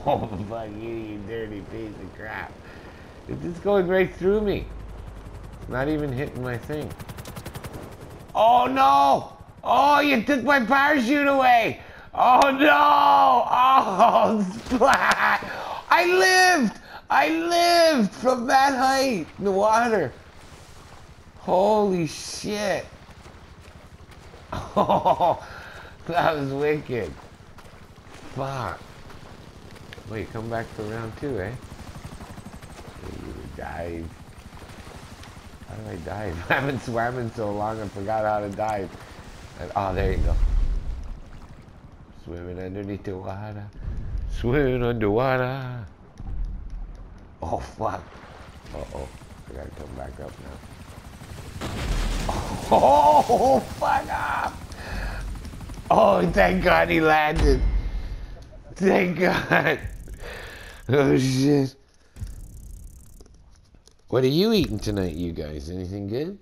Oh, fuck you, you dirty piece of crap. It's just going right through me. It's not even hitting my thing. Oh, no! Oh, you took my parachute away! Oh, no! Oh, splat! I lived! I lived from that height in the water. Holy shit. Oh, that was wicked. Fuck. Wait, come back for round two, eh? You dive. How do I dive? I haven't swam in so long I forgot how to dive. Oh, there you go. Swimming underneath the water. Swimming underwater. Oh, fuck. Uh-oh. I gotta come back up now. Oh, fuck off. Oh, thank God he landed. Thank God. Oh, shit. What are you eating tonight, you guys? Anything good?